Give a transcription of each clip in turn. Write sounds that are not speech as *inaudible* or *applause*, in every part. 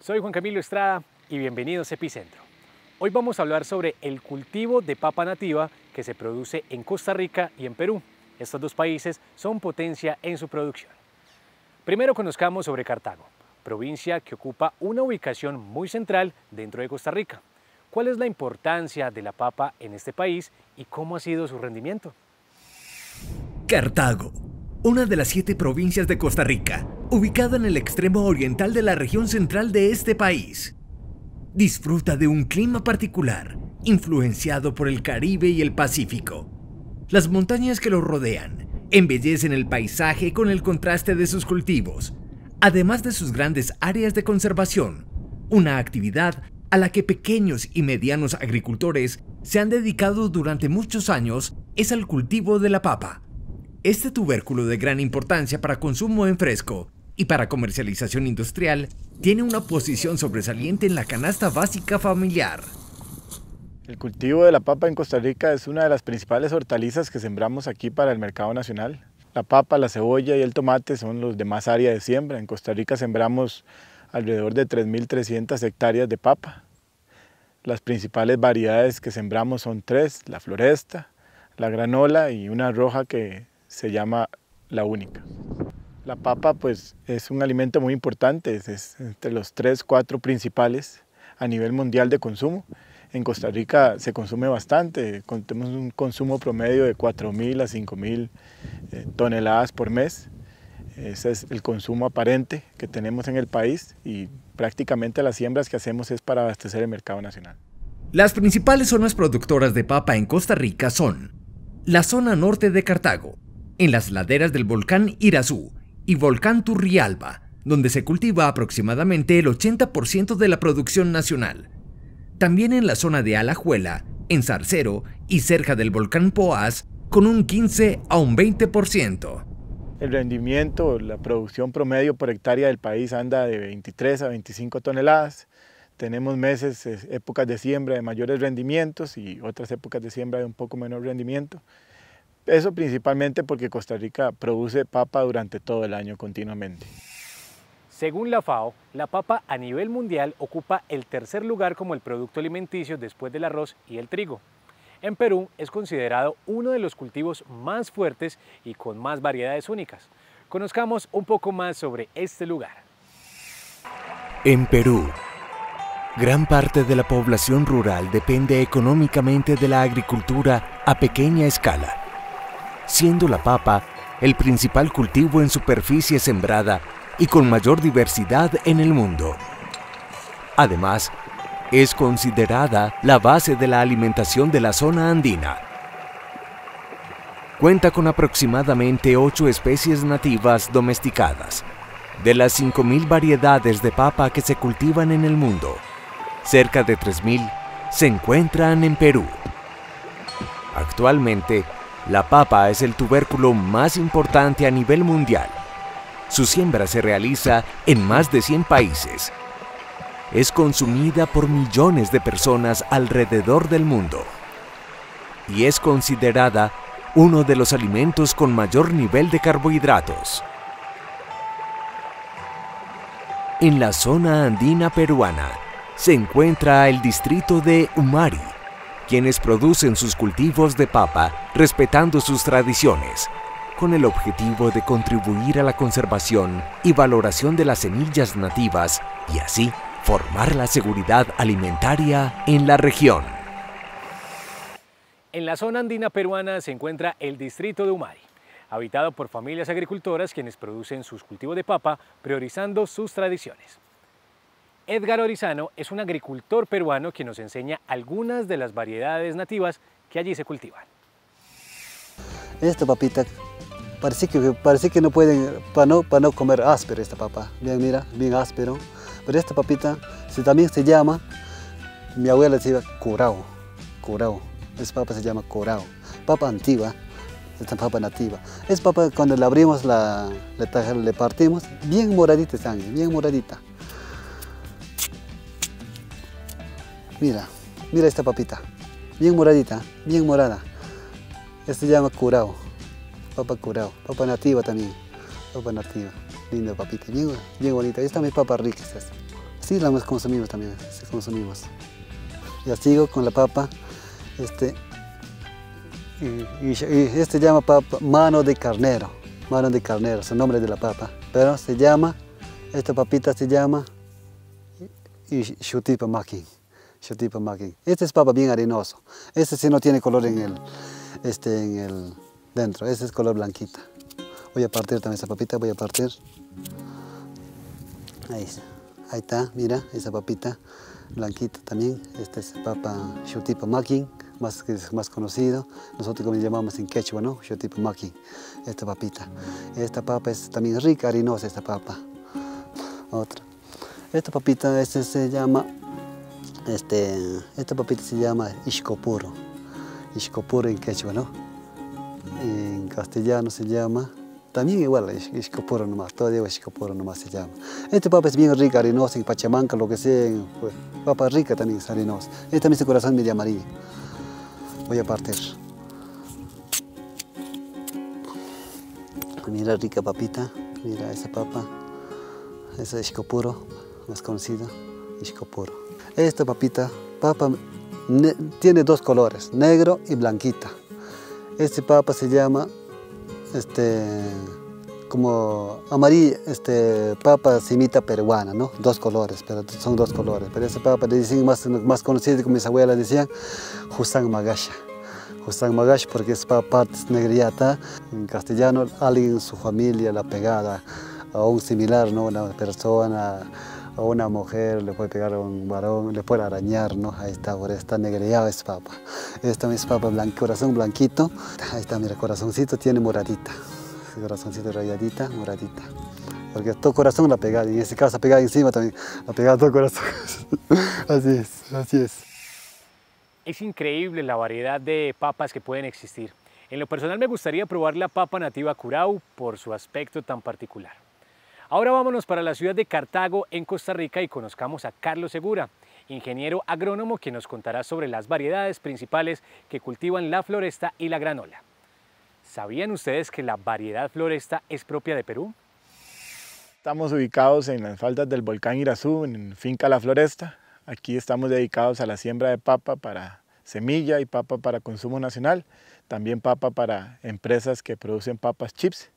Soy Juan Camilo Estrada y bienvenidos a Epicentro. Hoy vamos a hablar sobre el cultivo de papa nativa que se produce en Costa Rica y en Perú. Estos dos países son potencia en su producción. Primero conozcamos sobre Cartago, provincia que ocupa una ubicación muy central dentro de Costa Rica. ¿Cuál es la importancia de la papa en este país y cómo ha sido su rendimiento? Cartago, una de las siete provincias de Costa Rica, ubicada en el extremo oriental de la región central de este país. Disfruta de un clima particular, influenciado por el Caribe y el Pacífico. Las montañas que lo rodean embellecen el paisaje con el contraste de sus cultivos, además de sus grandes áreas de conservación, una actividad a la que pequeños y medianos agricultores se han dedicado durante muchos años es al cultivo de la papa. Este tubérculo de gran importancia para consumo en fresco y para comercialización industrial tiene una posición sobresaliente en la canasta básica familiar. El cultivo de la papa en Costa Rica es una de las principales hortalizas que sembramos aquí para el mercado nacional. La papa, la cebolla y el tomate son los de más área de siembra. En Costa Rica sembramos alrededor de 3.300 hectáreas de papa. Las principales variedades que sembramos son tres, la floresta, la granola y una roja que se llama la única. La papa pues es un alimento muy importante, es entre los tres, cuatro principales a nivel mundial de consumo. En Costa Rica se consume bastante, tenemos un consumo promedio de 4.000 a 5.000 eh, toneladas por mes. Ese es el consumo aparente que tenemos en el país y prácticamente las siembras que hacemos es para abastecer el mercado nacional. Las principales zonas productoras de papa en Costa Rica son la zona norte de Cartago, en las laderas del volcán Irazú y volcán Turrialba, donde se cultiva aproximadamente el 80% de la producción nacional, también en la zona de Alajuela, en Zarcero y cerca del volcán Poás con un 15 a un 20%. El rendimiento, la producción promedio por hectárea del país anda de 23 a 25 toneladas. Tenemos meses, épocas de siembra de mayores rendimientos y otras épocas de siembra de un poco menor rendimiento. Eso principalmente porque Costa Rica produce papa durante todo el año continuamente. Según la FAO, la papa a nivel mundial ocupa el tercer lugar como el producto alimenticio después del arroz y el trigo. En Perú es considerado uno de los cultivos más fuertes y con más variedades únicas. Conozcamos un poco más sobre este lugar. En Perú, gran parte de la población rural depende económicamente de la agricultura a pequeña escala, siendo la papa el principal cultivo en superficie sembrada y con mayor diversidad en el mundo. Además, es considerada la base de la alimentación de la zona andina. Cuenta con aproximadamente 8 especies nativas domesticadas. De las 5.000 variedades de papa que se cultivan en el mundo, cerca de 3.000 se encuentran en Perú. Actualmente, la papa es el tubérculo más importante a nivel mundial su siembra se realiza en más de 100 países. Es consumida por millones de personas alrededor del mundo y es considerada uno de los alimentos con mayor nivel de carbohidratos. En la zona andina peruana se encuentra el distrito de Umari, quienes producen sus cultivos de papa respetando sus tradiciones, con el objetivo de contribuir a la conservación y valoración de las semillas nativas y así formar la seguridad alimentaria en la región. En la zona andina peruana se encuentra el distrito de Umari, habitado por familias agricultoras quienes producen sus cultivos de papa priorizando sus tradiciones. Edgar Orizano es un agricultor peruano que nos enseña algunas de las variedades nativas que allí se cultivan. Esta papita Parece que, parece que no pueden, para no, para no comer áspero esta papa. Bien, mira, bien áspero. Pero esta papita si también se llama, mi abuela decía corao, corao. Esta papa se llama corao. Papa antigua, esta papa nativa. Es papa cuando la abrimos, la, le, le partimos, bien moradita sangre, bien moradita. Mira, mira esta papita, bien moradita, bien morada. Este se llama curao papa curado, papa nativa también, papa nativa, linda papita, bien, bonita, esta es mi papa rica. Sí, la consumimos también, sí consumimos. Ya sigo con la papa. Este, y, este llama papa mano de carnero. Mano de carnero, es el nombre de la papa. Pero se llama, esta papita se llama Shutipa Maki. Shutipa Maki. Este es papa bien arenoso. Este sí no tiene color en el, este, en el dentro. Este es color blanquita. Voy a partir también esa papita, voy a partir. Ahí, ahí está, mira, esa papita blanquita también. Esta es papa Shutipa Maki, más, más conocido. Nosotros como le llamamos en quechua, ¿no? Shutipa Maki, esta papita. Esta papa es también rica, harinosa esta papa. Otra. Esta papita este se llama, este, esta papita se llama Ishkopuro. Ishkopuro en quechua, ¿no? En castellano se llama también igual, Ishkopuro nomás, todavía Ishkopuro nomás se llama. Este papa es bien rica, harinosa, en Pachamanca, lo que sea, pues, papa rica también es harinosa. Este también es corazón medio amarillo. Voy a partir. Mira, rica papita, mira esa papa, ese es Ishkopuro, más conocido, Ishkopuro. Esta papita, papa, tiene dos colores, negro y blanquita. Este papa se llama este, como amarillo, este, papa simita peruana, ¿no? Dos colores, pero son dos colores. Pero ese papa le dicen más, más conocido, como mis abuelas decían, Husang Magasha. Husang Magasha porque es papa negriata. En castellano, alguien en su familia, la pegada a un similar, ¿no? Una persona a una mujer, le puede pegar a un varón, le puede arañar, ¿no? Ahí está, por está negreado es papa. Esta es papa blanco, corazón blanquito. Ahí está, mira, corazoncito tiene moradita. Corazoncito rayadita, moradita. Porque todo corazón la pegada, y en este caso pegada encima también, la pegada todo corazón. *laughs* así es, así es. Es increíble la variedad de papas que pueden existir. En lo personal me gustaría probar la papa nativa Curau por su aspecto tan particular. Ahora vámonos para la ciudad de Cartago, en Costa Rica, y conozcamos a Carlos Segura, ingeniero agrónomo que nos contará sobre las variedades principales que cultivan la floresta y la granola. ¿Sabían ustedes que la variedad floresta es propia de Perú? Estamos ubicados en las faldas del volcán Irazú, en Finca La Floresta. Aquí estamos dedicados a la siembra de papa para semilla y papa para consumo nacional, también papa para empresas que producen papas chips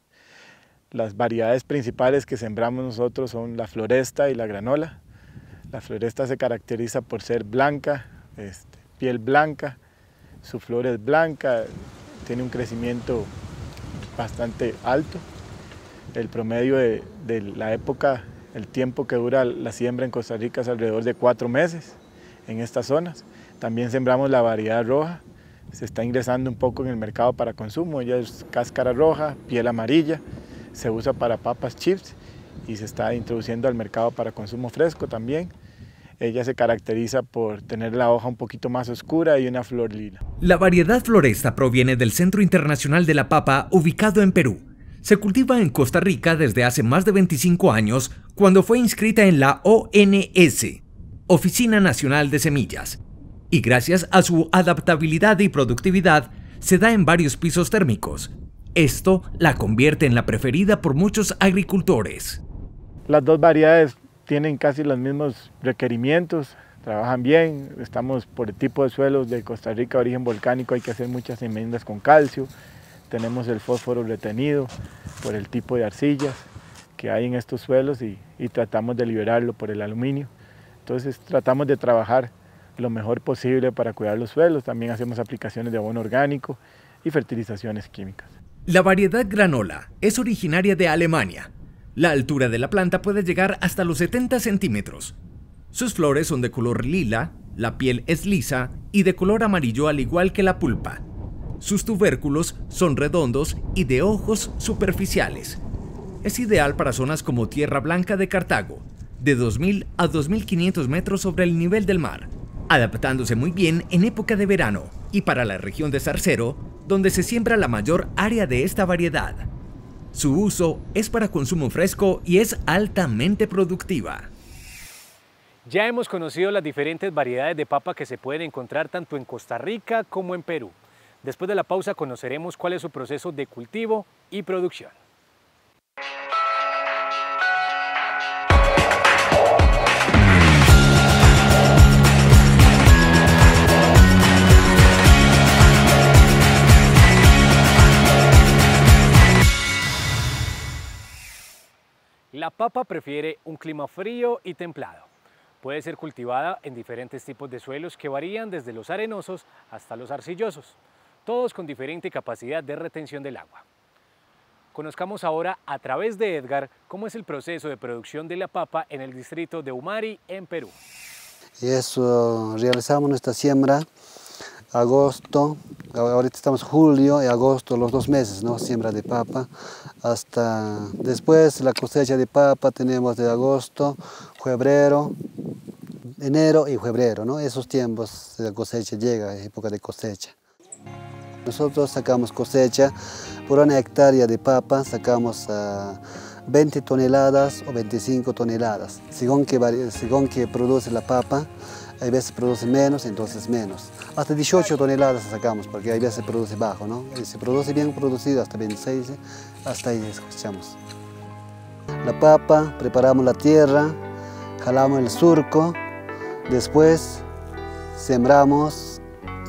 las variedades principales que sembramos nosotros son la floresta y la granola. La floresta se caracteriza por ser blanca, este, piel blanca, su flor es blanca, tiene un crecimiento bastante alto. El promedio de, de la época, el tiempo que dura la siembra en Costa Rica es alrededor de cuatro meses en estas zonas. También sembramos la variedad roja, se está ingresando un poco en el mercado para consumo, ella es cáscara roja, piel amarilla, se usa para papas chips y se está introduciendo al mercado para consumo fresco también. Ella se caracteriza por tener la hoja un poquito más oscura y una flor lila. La variedad floresta proviene del Centro Internacional de la Papa ubicado en Perú. Se cultiva en Costa Rica desde hace más de 25 años cuando fue inscrita en la ONS, Oficina Nacional de Semillas, y gracias a su adaptabilidad y productividad se da en varios pisos térmicos, esto la convierte en la preferida por muchos agricultores. Las dos variedades tienen casi los mismos requerimientos, trabajan bien, estamos por el tipo de suelos de Costa Rica, origen volcánico, hay que hacer muchas enmiendas con calcio, tenemos el fósforo retenido por el tipo de arcillas que hay en estos suelos y, y tratamos de liberarlo por el aluminio. Entonces tratamos de trabajar lo mejor posible para cuidar los suelos, también hacemos aplicaciones de abono orgánico y fertilizaciones químicas. La variedad granola es originaria de Alemania. La altura de la planta puede llegar hasta los 70 centímetros. Sus flores son de color lila, la piel es lisa y de color amarillo al igual que la pulpa. Sus tubérculos son redondos y de ojos superficiales. Es ideal para zonas como Tierra Blanca de Cartago, de 2.000 a 2.500 metros sobre el nivel del mar, adaptándose muy bien en época de verano y para la región de Zarcero, donde se siembra la mayor área de esta variedad. Su uso es para consumo fresco y es altamente productiva. Ya hemos conocido las diferentes variedades de papa que se pueden encontrar tanto en Costa Rica como en Perú. Después de la pausa conoceremos cuál es su proceso de cultivo y producción. Papa prefiere un clima frío y templado. Puede ser cultivada en diferentes tipos de suelos que varían desde los arenosos hasta los arcillosos, todos con diferente capacidad de retención del agua. Conozcamos ahora a través de Edgar cómo es el proceso de producción de la papa en el distrito de Umari, en Perú. Y eso, realizamos nuestra siembra agosto, ahorita estamos julio y agosto, los dos meses, ¿no? Siembra de papa. Hasta después la cosecha de papa tenemos de agosto, febrero, enero y febrero, ¿no? Esos tiempos de cosecha llega, época de cosecha. Nosotros sacamos cosecha por una hectárea de papa, sacamos 20 ah, toneladas o 25 toneladas, según que, según que produce la papa. Hay veces produce menos, entonces menos. Hasta 18 toneladas sacamos, porque hay veces produce bajo, ¿no? Y se produce bien producido, hasta 26, hasta ahí escuchamos. La papa, preparamos la tierra, jalamos el surco, después sembramos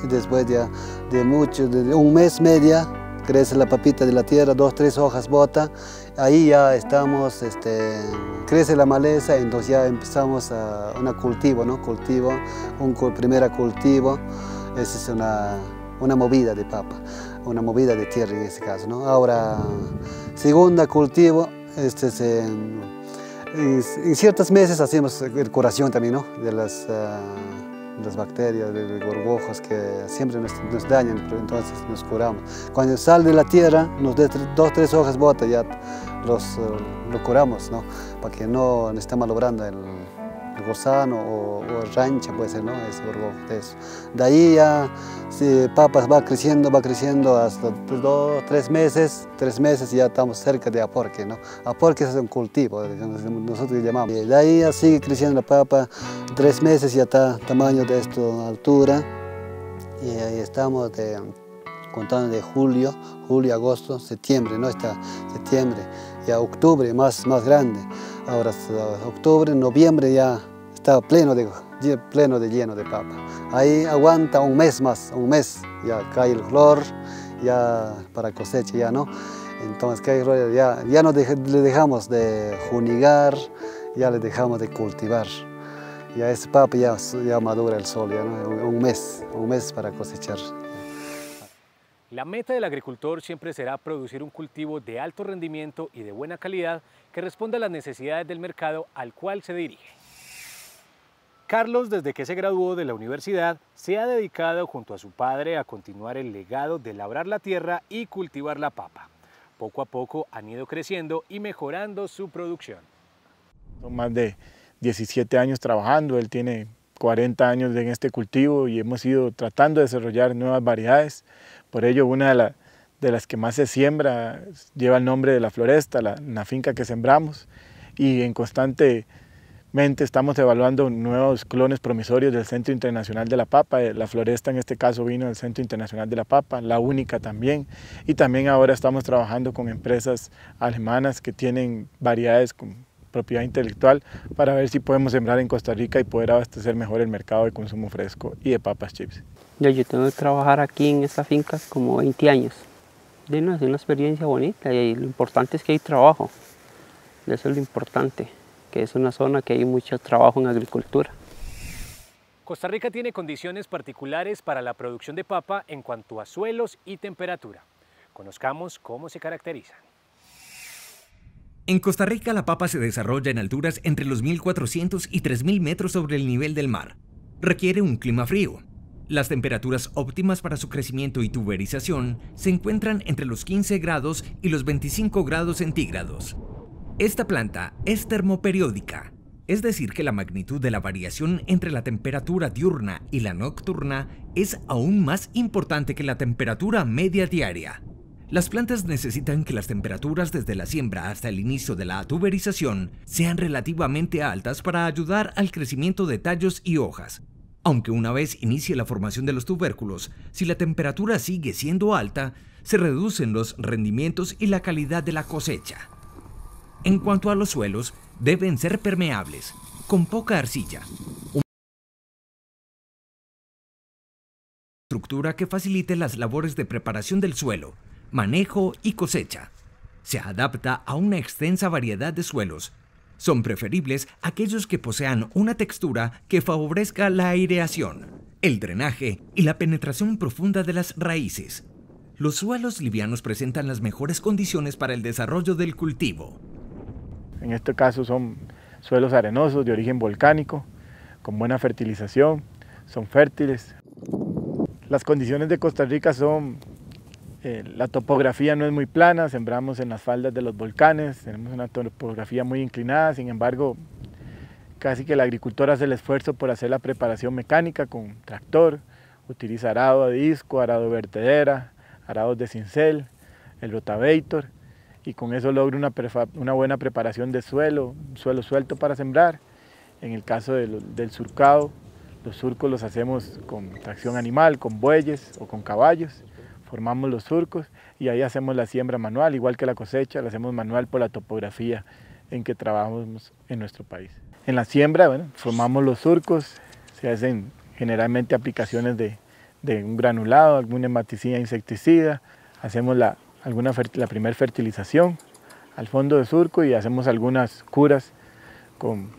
y después de, de mucho, de un mes media, crece la papita de la tierra, dos, tres hojas bota, ahí ya estamos, este, crece la maleza, entonces ya empezamos a un cultivo, ¿no? Cultivo, un primer cultivo, esa es una, una movida de papa, una movida de tierra en este caso, ¿no? Ahora, segunda cultivo, este, en, ciertos meses hacemos curación también, ¿no? De las... Ah, las bacterias, de gorgojos que siempre nos, dañan, pero entonces nos curamos. Cuando sale de la tierra, nos da dos, tres hojas bota, ya los, eh, lo curamos, ¿no? Para que no esté malogrando el, gusano o, rancha, puede ser, ¿no? Gorgojo de eso. De ahí ya, si papas va creciendo, va creciendo hasta dos, tres meses, tres meses ya estamos cerca de aporque, ¿no? Aporque es un cultivo, nosotros llamamos. De ahí ya sigue creciendo la papa, tres meses ya está tamaño de esta altura. Y ahí estamos de, contando de julio, julio, agosto, septiembre, ¿no? Está septiembre, ya octubre más, más grande. Ahora octubre, noviembre ya está pleno de, pleno de lleno de papa. Ahí aguanta un mes más, un mes, ya cae el flor, ya para cosecha ya no. Entonces cae el flor, ya, ya no le dejamos de junigar, ya le dejamos de cultivar. Ya ese papa ya, ya madura el sol, ya, ¿no? un mes, un mes para cosechar. La meta del agricultor siempre será producir un cultivo de alto rendimiento y de buena calidad que responda a las necesidades del mercado al cual se dirige. Carlos, desde que se graduó de la universidad, se ha dedicado junto a su padre a continuar el legado de labrar la tierra y cultivar la papa. Poco a poco han ido creciendo y mejorando su producción. Son más de 17 años trabajando, él tiene 40 años en este cultivo y hemos ido tratando de desarrollar nuevas variedades. Por ello, una de, las que más se siembra lleva el nombre de la floresta, la, finca que sembramos, y en constante estamos evaluando nuevos clones promisorios del Centro Internacional de la Papa. Eh, la floresta en este caso vino del Centro Internacional de la Papa, la única también. Y también ahora estamos trabajando con empresas alemanas que tienen variedades propiedad intelectual para ver si podemos sembrar en Costa Rica y poder abastecer mejor el mercado de consumo fresco y de papas chips. Yo, yo tengo que trabajar aquí en esta finca como 20 años. De una, es una experiencia bonita y lo importante es que hay trabajo. Eso es lo importante es una zona que hay mucho trabajo en agricultura. Costa Rica tiene condiciones particulares para la producción de papa en cuanto a suelos y temperatura. Conozcamos cómo se caracterizan. En Costa Rica la papa se desarrolla en alturas entre los 1.400 y 3.000 metros sobre el nivel del mar. Requiere un clima frío. Las temperaturas óptimas para su crecimiento y tuberización se encuentran entre los 15 grados y los 25 grados centígrados. Esta planta es termoperiódica, es decir que la magnitud de la variación entre la temperatura diurna y la nocturna es aún más importante que la temperatura media diaria. Las plantas necesitan que las temperaturas desde la siembra hasta el inicio de la tuberización sean relativamente altas para ayudar al crecimiento de tallos y hojas. Aunque una vez inicie la formación de los tubérculos, si la temperatura sigue siendo alta, se reducen los rendimientos y la calidad de la cosecha. En cuanto a los suelos, deben ser permeables, con poca arcilla. Estructura que facilite las labores de preparación del suelo, manejo y cosecha. Se adapta a una extensa variedad de suelos, Son preferibles aquellos que posean una textura que favorezca la aireación, el drenaje y la penetración profunda de las raíces. Los suelos livianos presentan las mejores condiciones para el desarrollo del cultivo. En este caso son suelos arenosos de origen volcánico, con buena fertilización, son fértiles. Las condiciones de Costa Rica son, eh, la topografía no es muy plana, sembramos en las faldas de los volcanes, tenemos una topografía muy inclinada, sin embargo, casi que el agricultor hace el esfuerzo por hacer la preparación mecánica con tractor, utiliza arado de disco, arado de vertedera, arados de cincel, el rotavator, y con eso logra una, buena preparación de suelo, suelo suelto para sembrar. En el caso del surcado, los surcos los hacemos con tracción animal, con bueyes o con caballos. Formamos los surcos y ahí hacemos la siembra manual, igual que la cosecha, la hacemos manual por la topografía en que trabajamos en nuestro país. En la siembra, formamos los surcos, se hacen generalmente aplicaciones de, un granulado, algún hematicida insecticida, hacemos la, alguna la primera fertilización al fondo de surco y hacemos algunas curas con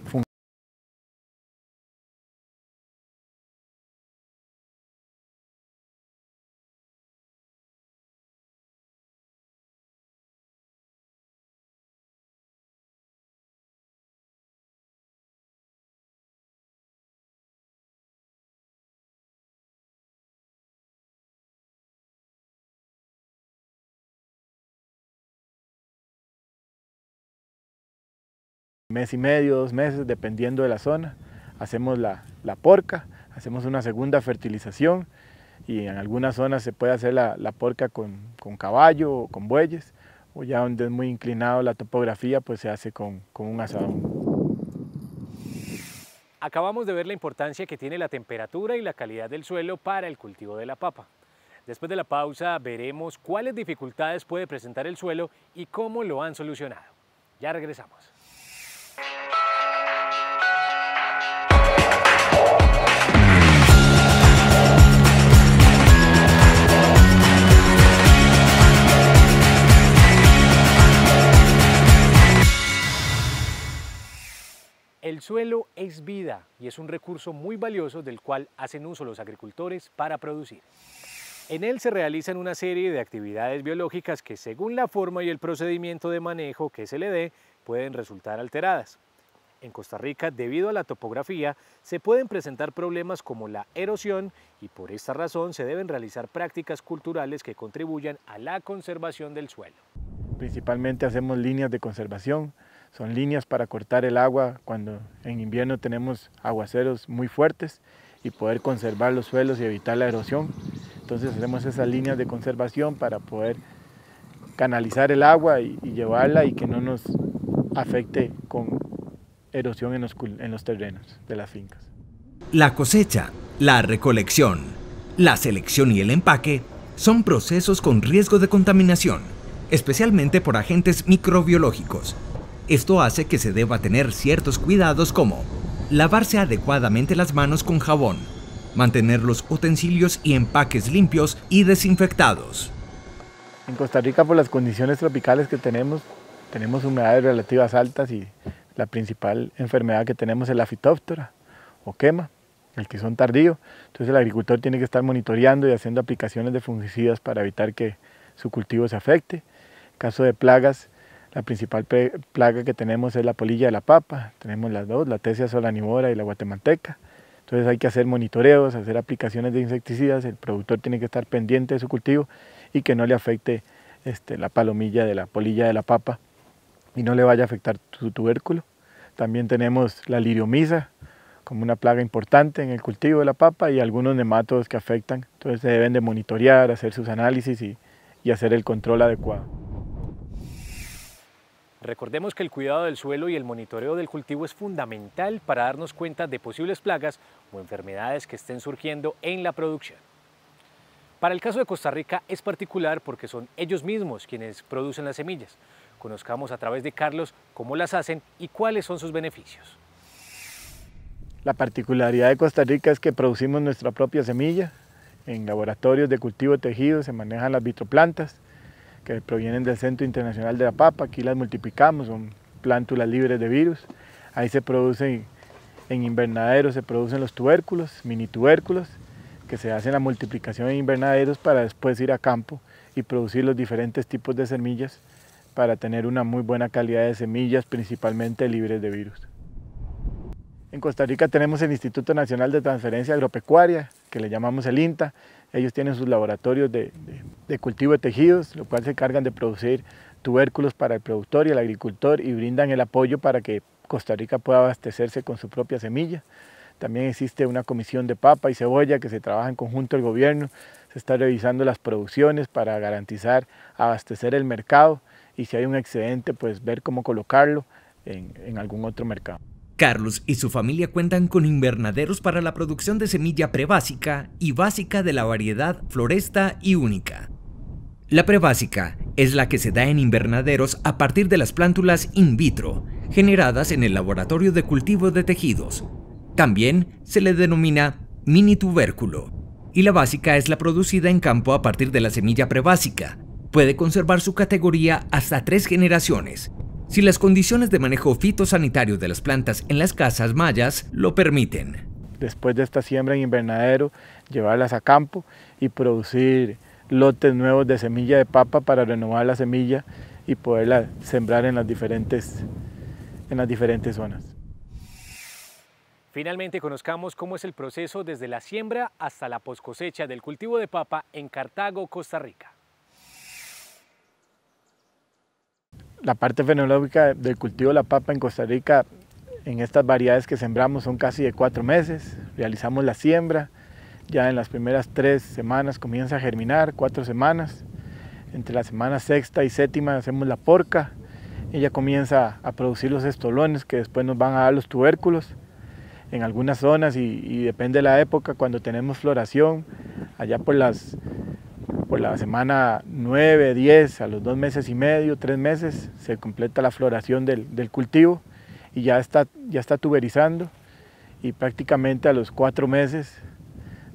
mes y medio, dos meses, dependiendo de la zona. Hacemos la, porca, hacemos una segunda fertilización y en algunas zonas se puede hacer la, porca con, caballo o con bueyes, o ya donde es muy inclinado la topografía, pues se hace con, con un asadón. Acabamos de ver la importancia que tiene la temperatura y la calidad del suelo para el cultivo de la papa. Después de la pausa veremos cuáles dificultades puede presentar el suelo y cómo lo han solucionado. Ya regresamos. El suelo es vida y es un recurso muy valioso del cual hacen uso los agricultores para producir. En él se realizan una serie de actividades biológicas que según la forma y el procedimiento de manejo que se le dé pueden resultar alteradas. En Costa Rica, debido a la topografía, se pueden presentar problemas como la erosión y por esta razón se deben realizar prácticas culturales que contribuyan a la conservación del suelo. Principalmente hacemos líneas de conservación, son líneas para cortar el agua cuando en invierno tenemos aguaceros muy fuertes y poder conservar los suelos y evitar la erosión. Entonces hacemos esas líneas de conservación para poder canalizar el agua y, llevarla y que no nos afecte con erosión en los, en los terrenos de las fincas. La cosecha, la recolección, la selección y el empaque son procesos con riesgo de contaminación, especialmente por agentes microbiológicos esto hace que se deba tener ciertos cuidados como lavarse adecuadamente las manos con jabón, mantener los utensilios y empaques limpios y desinfectados. En Costa Rica por las condiciones tropicales que tenemos, tenemos humedades relativas altas y la principal enfermedad que tenemos es la fitóptora o quema, el tizón tardío. Entonces el agricultor tiene que estar monitoreando y haciendo aplicaciones de fungicidas para evitar que su cultivo se afecte. En caso de plagas, la principal plaga que tenemos es la polilla de la papa, tenemos las dos, la tesia solanivora y la guatemalteca. Entonces hay que hacer monitoreos, hacer aplicaciones de insecticidas, el productor tiene que estar pendiente de su cultivo y que no le afecte este, la palomilla de la polilla de la papa y no le vaya a afectar su tubérculo. También tenemos la liriomisa como una plaga importante en el cultivo de la papa y algunos nematodos que afectan. Entonces se deben de monitorear, hacer sus análisis y hacer el control adecuado. Recordemos que el cuidado del suelo y el monitoreo del cultivo es fundamental para darnos cuenta de posibles plagas o enfermedades que estén surgiendo en la producción. Para el caso de Costa Rica es particular porque son ellos mismos quienes producen las semillas. Conozcamos a través de Carlos cómo las hacen y cuáles son sus beneficios. La particularidad de Costa Rica es que producimos nuestra propia semilla. En laboratorios de cultivo de tejidos se manejan las vitroplantas que provienen del Centro Internacional de la Papa. Aquí las multiplicamos, son plántulas libres de virus. Ahí se producen, en invernaderos se producen los tubérculos, mini tubérculos, que se hacen la multiplicación en invernaderos para después ir a campo y producir los diferentes tipos de semillas para tener una muy buena calidad de semillas, principalmente libres de virus. En Costa Rica tenemos el Instituto Nacional de Transferencia Agropecuaria, que le llamamos el INTA. Ellos tienen sus laboratorios de, cultivo de tejidos, lo cual se encargan de producir tubérculos para el productor y el agricultor y brindan el apoyo para que Costa Rica pueda abastecerse con su propia semilla. También existe una comisión de papa y cebolla que se trabaja en conjunto el gobierno. Se está revisando las producciones para garantizar abastecer el mercado y si hay un excedente, pues ver cómo colocarlo en, en algún otro mercado. Carlos y su familia cuentan con invernaderos para la producción de semilla prebásica y básica de la variedad Floresta y Única. La prebásica es la que se da en invernaderos a partir de las plántulas in vitro, generadas en el laboratorio de cultivo de tejidos. También se le denomina mini tubérculo. Y la básica es la producida en campo a partir de la semilla prebásica. Puede conservar su categoría hasta tres generaciones, si las condiciones de manejo fitosanitario de las plantas en las casas mayas lo permiten. Después de esta siembra en invernadero, llevarlas a campo y producir lotes nuevos de semilla de papa para renovar la semilla y poderla sembrar en las diferentes, en las diferentes zonas. Finalmente conozcamos cómo es el proceso desde la siembra hasta la poscosecha del cultivo de papa en Cartago, Costa Rica. La parte fenológica del cultivo de la papa en Costa Rica, en estas variedades que sembramos son casi de cuatro meses. Realizamos la siembra, ya en las primeras tres semanas comienza a germinar, cuatro semanas. Entre la semana sexta y séptima hacemos la porca. Ella comienza a producir los estolones que después nos van a dar los tubérculos. En algunas zonas, y, y depende de la época, cuando tenemos floración, allá por las por la semana 9, 10, a los dos meses y medio, tres meses, se completa la floración del, cultivo y ya está, ya está tuberizando y prácticamente a los cuatro meses,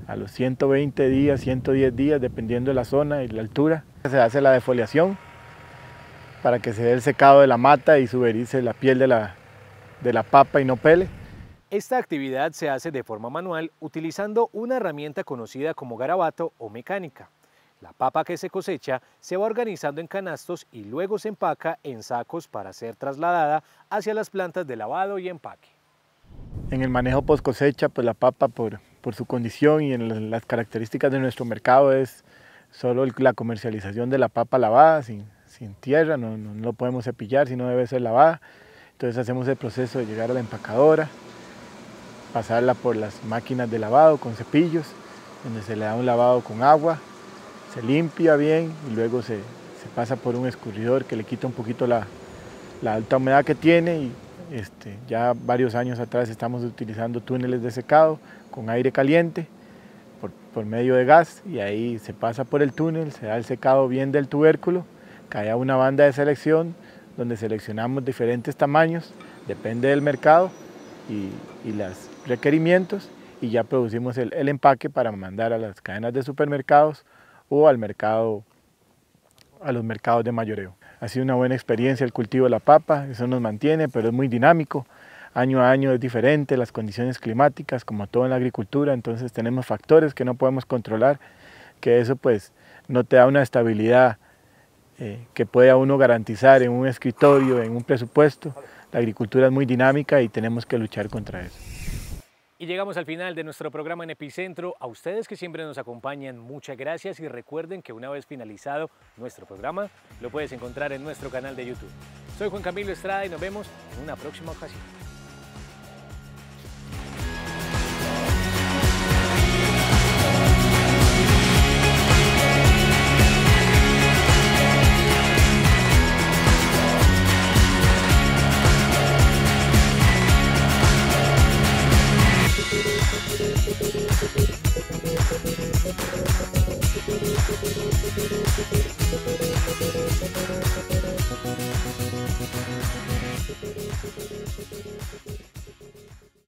a los 120 días, 110 días, dependiendo de la zona y la altura, se hace la defoliación para que se dé el secado de la mata y suberice la piel de la, de la papa y no pele. Esta actividad se hace de forma manual utilizando una herramienta conocida como garabato o mecánica. La papa que se cosecha se va organizando en canastos y luego se empaca en sacos para ser trasladada hacia las plantas de lavado y empaque. En el manejo post cosecha, pues la papa por, por su condición y en las características de nuestro mercado es solo la comercialización de la papa lavada, sin, tierra, no, no, no podemos cepillar, sino debe ser lavada. Entonces hacemos el proceso de llegar a la empacadora, pasarla por las máquinas de lavado con cepillos, donde se le da un lavado con agua, se limpia bien y luego se, pasa por un escurridor que le quita un poquito la, alta humedad que tiene y este, ya varios años atrás estamos utilizando túneles de secado con aire caliente por, medio de gas y ahí se pasa por el túnel, se da el secado bien del tubérculo, cae a una banda de selección donde seleccionamos diferentes tamaños, depende del mercado y, los requerimientos y ya producimos el, el empaque para mandar a las cadenas de supermercados o al mercado, a los mercados de mayoreo. Ha sido una buena experiencia el cultivo de la papa, eso nos mantiene, pero es muy dinámico. Año a año es diferente, las condiciones climáticas, como todo en la agricultura, entonces tenemos factores que no podemos controlar, que eso pues no te da una estabilidad eh, que pueda uno garantizar en un escritorio, en un presupuesto. La agricultura es muy dinámica y tenemos que luchar contra eso. Y llegamos al final de nuestro programa en Epicentro. A ustedes que siempre nos acompañan, muchas gracias y recuerden que una vez finalizado nuestro programa, lo puedes encontrar en nuestro canal de YouTube. Soy Juan Camilo Estrada y nos vemos en una próxima ocasión.